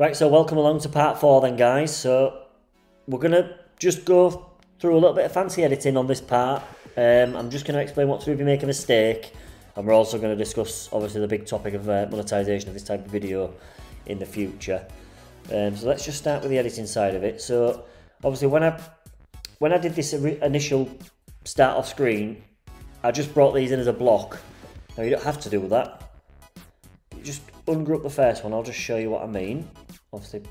Right, so welcome along to part four then, guys. So we're going to just go through a little bit of fancy editing on this part. Um, I'm just going to explain what to do if you make a mistake. And we're also going to discuss, obviously, the big topic of uh, monetization of this type of video in the future. Um, so let's just start with the editing side of it. So obviously, when I when I did this initial start off screen, I just brought these in as a block. Now you don't have to do that. Just ungroup the first one. I'll just show you what I mean obviously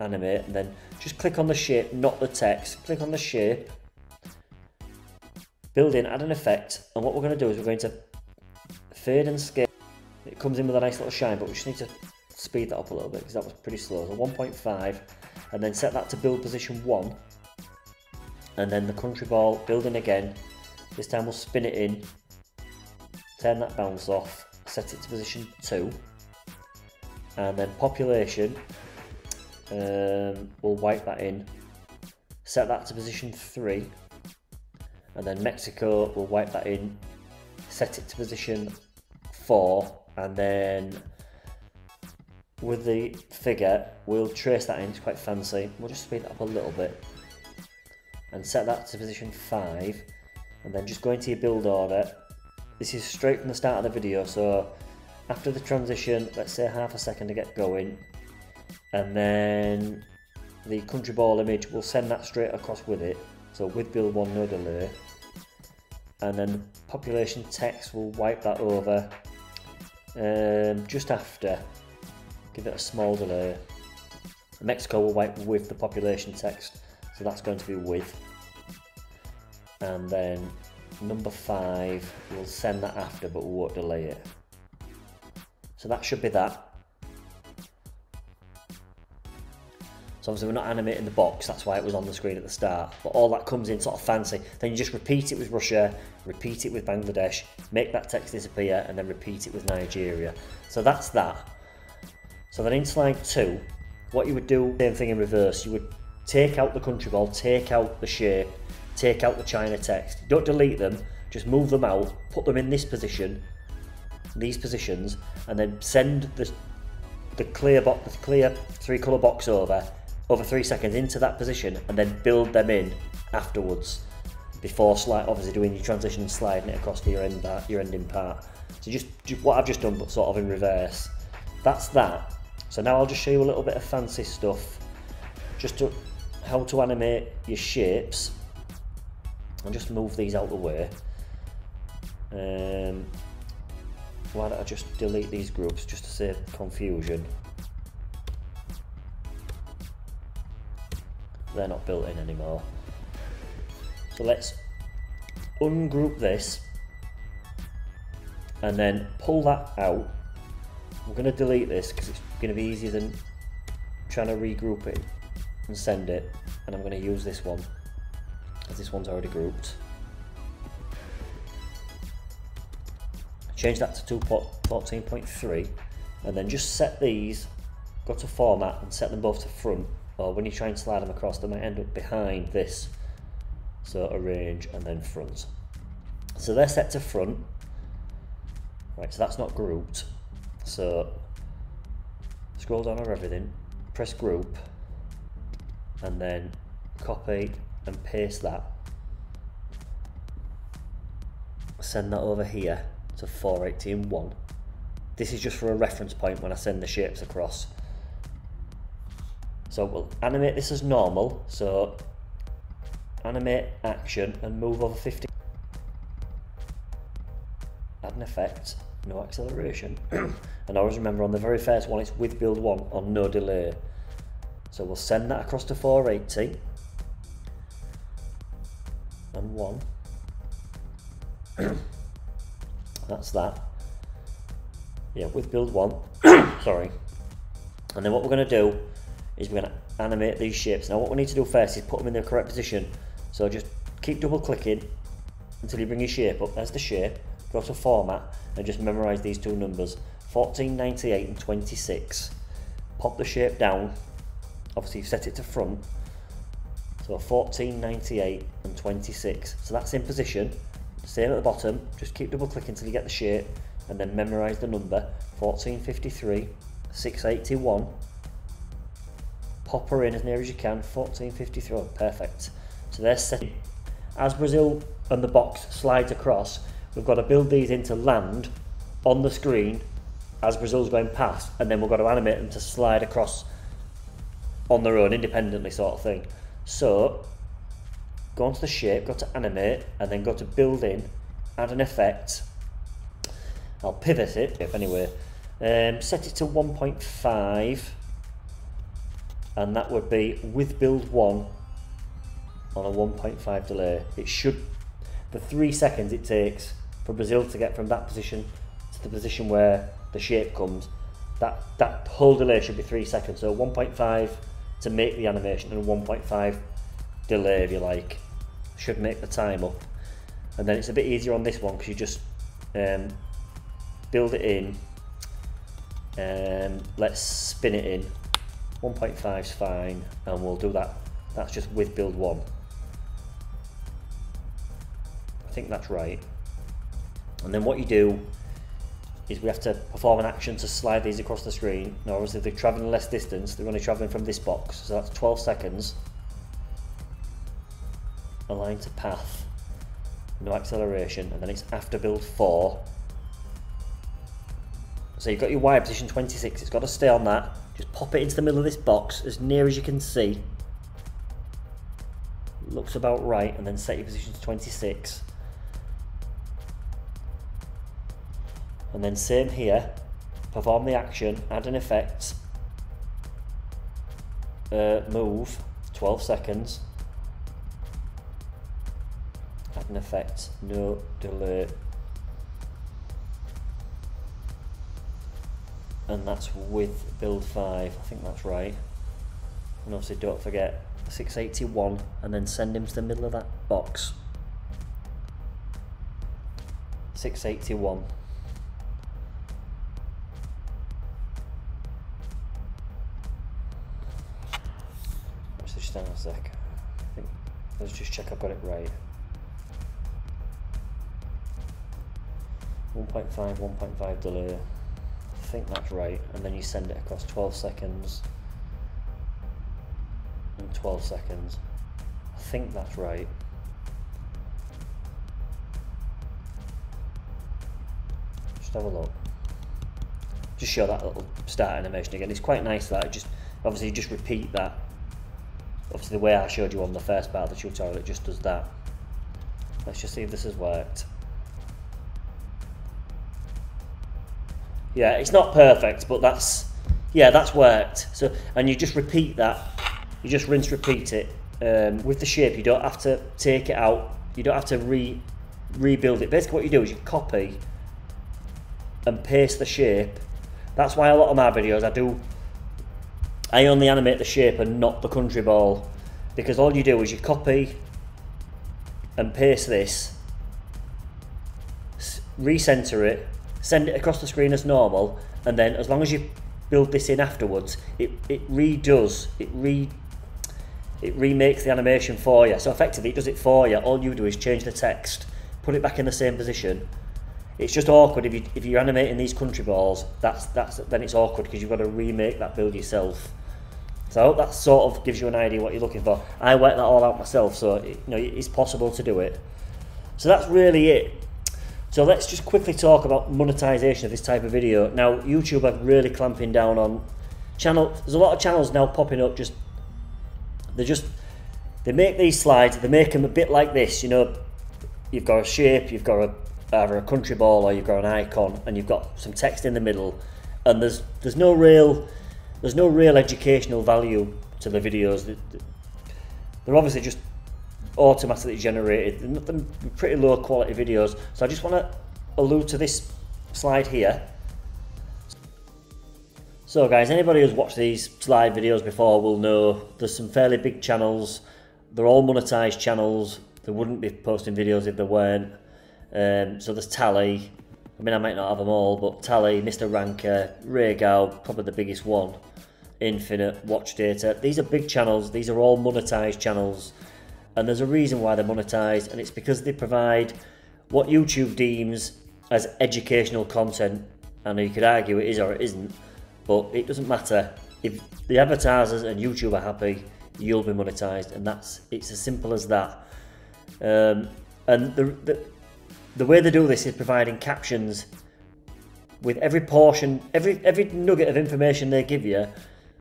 animate and then just click on the shape, not the text. Click on the shape, build in, add an effect, and what we're going to do is we're going to fade and scale. It comes in with a nice little shine, but we just need to speed that up a little bit because that was pretty slow. So 1.5, and then set that to build position 1, and then the country ball, building again. This time we'll spin it in, turn that bounce off, set it to position 2, and then population um, we'll wipe that in set that to position 3 and then Mexico we'll wipe that in set it to position 4 and then with the figure we'll trace that in, it's quite fancy. We'll just speed it up a little bit and set that to position 5 and then just go into your build order. This is straight from the start of the video so after the transition, let's say half a second to get going, and then the country ball image will send that straight across with it. So with build one, no delay. And then the population text will wipe that over um, just after. Give it a small delay. Mexico will wipe with the population text, so that's going to be with. And then number five, we'll send that after, but we won't delay it. So that should be that. So obviously we're not animating the box, that's why it was on the screen at the start. But all that comes in sort of fancy. Then you just repeat it with Russia, repeat it with Bangladesh, make that text disappear, and then repeat it with Nigeria. So that's that. So then in slide two, what you would do, same thing in reverse, you would take out the country ball, take out the shape, take out the China text. Don't delete them, just move them out, put them in this position, these positions and then send the the clear box, the clear three color box over over three seconds into that position and then build them in afterwards before slide obviously doing your transition and sliding it across to your end part, your ending part. So just what I've just done but sort of in reverse. That's that. So now I'll just show you a little bit of fancy stuff just to how to animate your shapes and just move these out the way. Um, why don't I just delete these groups just to save confusion. They're not built in anymore. So let's ungroup this and then pull that out. We're going to delete this because it's going to be easier than trying to regroup it and send it. And I'm going to use this one because this one's already grouped. Change that to 2.14.3 and then just set these, go to format and set them both to front or when you try and slide them across they might end up behind this so arrange and then front. So they're set to front. Right so that's not grouped. So scroll down on everything press group and then copy and paste that. Send that over here to 418.1. This is just for a reference point when I send the shapes across. So we'll animate this as normal. So animate action and move over 50. Add an effect, no acceleration. and always remember on the very first one it's with build one on no delay. So we'll send that across to 480 and one. that's that. Yeah, with build one, sorry. And then what we're going to do is we're going to animate these shapes. Now what we need to do first is put them in the correct position. So just keep double clicking until you bring your shape up. There's the shape. Go to format and just memorize these two numbers. 1498 and 26. Pop the shape down. Obviously you've set it to front. So 1498 and 26. So that's in position. Same at the bottom, just keep double clicking until you get the shape and then memorise the number 1453 681 pop her in as near as you can. 1453. Oh, perfect. So they're set. As Brazil and the box slides across, we've got to build these into land on the screen as Brazil's going past, and then we've got to animate them to slide across on their own independently, sort of thing. So, go onto the shape, go to animate, and then go to build in, add an effect. I'll pivot it, if anyway. Um, set it to 1.5, and that would be with build 1 on a 1.5 delay. It should, the three seconds it takes for Brazil to get from that position to the position where the shape comes, that, that whole delay should be three seconds. So 1.5 to make the animation and 1.5 delay, if you like, should make the time up. And then it's a bit easier on this one because you just um, build it in. Um, let's spin it in. 1.5 is fine, and we'll do that. That's just with build one. I think that's right. And then what you do is we have to perform an action to slide these across the screen. Now obviously they're travelling less distance, they're only travelling from this box, so that's 12 seconds. Align to path, no acceleration, and then it's after build 4. So you've got your wire position 26, it's got to stay on that. Just pop it into the middle of this box as near as you can see. Looks about right, and then set your position to 26. and then same here perform the action add an effect uh, move 12 seconds add an effect no delay and that's with build 5 I think that's right and obviously don't forget 681 and then send him to the middle of that box 681 just hang a sec. I think, let's just check I've got it right. 1.5, 1.5 delay. I think that's right. And then you send it across 12 seconds and 12 seconds. I think that's right. Just have a look. Just show that little start animation again. It's quite nice that. just obviously just repeat that obviously the way I showed you on the first part of the tutorial it just does that let's just see if this has worked yeah it's not perfect but that's yeah that's worked. So and you just repeat that. You just rinse repeat it um, with the shape. You don't have to take it out. You don't have to re rebuild it. Basically what you do is you copy and paste the shape. That's why a lot of my videos I do I only animate the shape and not the country ball because all you do is you copy and paste this, recenter it, send it across the screen as normal, and then as long as you build this in afterwards, it, it redoes, it re it remakes the animation for you. So effectively it does it for you. All you do is change the text, put it back in the same position. It's just awkward if you if you're animating these country balls, that's that's then it's awkward because you've got to remake that build yourself. So I hope that sort of gives you an idea what you're looking for. I worked that all out myself, so it, you know it's possible to do it. So that's really it. So let's just quickly talk about monetization of this type of video. Now YouTube are really clamping down on channel. There's a lot of channels now popping up. Just they just they make these slides. They make them a bit like this. You know, you've got a shape, you've got a either a country ball or you've got an icon, and you've got some text in the middle, and there's there's no real there's no real educational value to the videos. They're obviously just automatically generated. They're pretty low quality videos. So I just want to allude to this slide here. So guys, anybody who's watched these slide videos before will know there's some fairly big channels. They're all monetized channels. They wouldn't be posting videos if they weren't. Um, so there's Tally. I mean, I might not have them all, but Tally, Mr. Ranker, Ray probably the biggest one. Infinite, Watch Data. These are big channels. These are all monetized channels. And there's a reason why they're monetized, and it's because they provide what YouTube deems as educational content. I know you could argue it is or it isn't, but it doesn't matter. if the advertisers and YouTube are happy, you'll be monetized, and that's it's as simple as that. Um, and the, the the way they do this is providing captions with every portion, every every nugget of information they give you.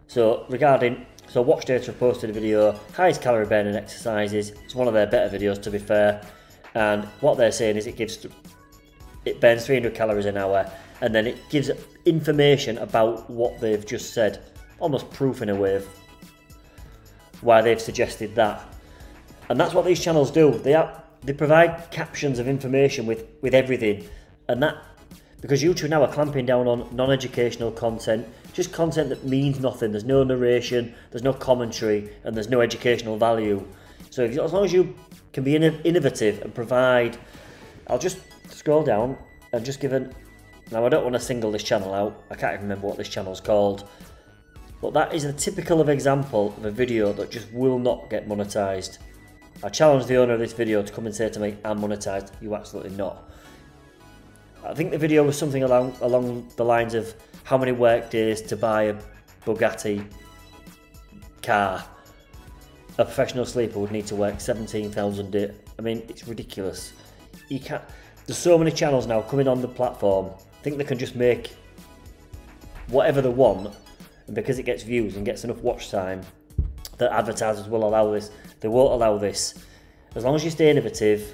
So regarding so watch data have posted a video, highest calorie burning exercises. It's one of their better videos to be fair. And what they're saying is it gives it burns 300 calories an hour and then it gives information about what they've just said. Almost proof in a way of why they've suggested that. And that's what these channels do. They are, they provide captions of information with, with everything. And that because YouTube now are clamping down on non-educational content, just content that means nothing. There's no narration, there's no commentary, and there's no educational value. So if, as long as you can be innovative and provide, I'll just scroll down and just give an. Now I don't want to single this channel out. I can't even remember what this channel's called. But that is a typical of example of a video that just will not get monetized. I challenge the owner of this video to come and say to me, I'm monetized. You absolutely not. I think the video was something along along the lines of how many work days to buy a Bugatti car. A professional sleeper would need to work 17,000 days. I mean, it's ridiculous. You can't. There's so many channels now coming on the platform. I think they can just make whatever they want, and because it gets views and gets enough watch time, that advertisers will allow this. They won't allow this. As long as you stay innovative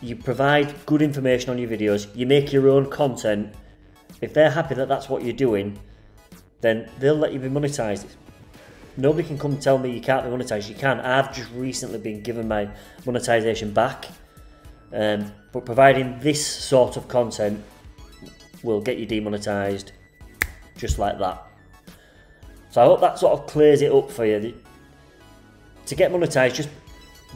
you provide good information on your videos, you make your own content. If they're happy that that's what you're doing, then they'll let you be monetized. Nobody can come and tell me you can't be monetized. You can. I've just recently been given my monetization back. Um, but providing this sort of content will get you demonetized just like that. So I hope that sort of clears it up for you. To get monetized, just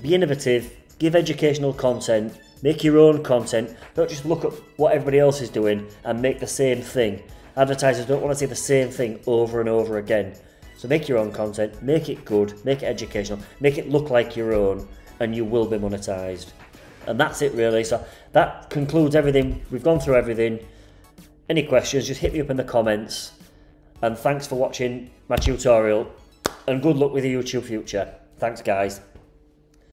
be innovative, give educational content, Make your own content. Don't just look at what everybody else is doing and make the same thing. Advertisers don't want to see the same thing over and over again. So make your own content, make it good, make it educational, make it look like your own, and you will be monetized. And that's it really. So that concludes everything. We've gone through everything. Any questions, just hit me up in the comments. And thanks for watching my tutorial. And good luck with your YouTube future. Thanks guys.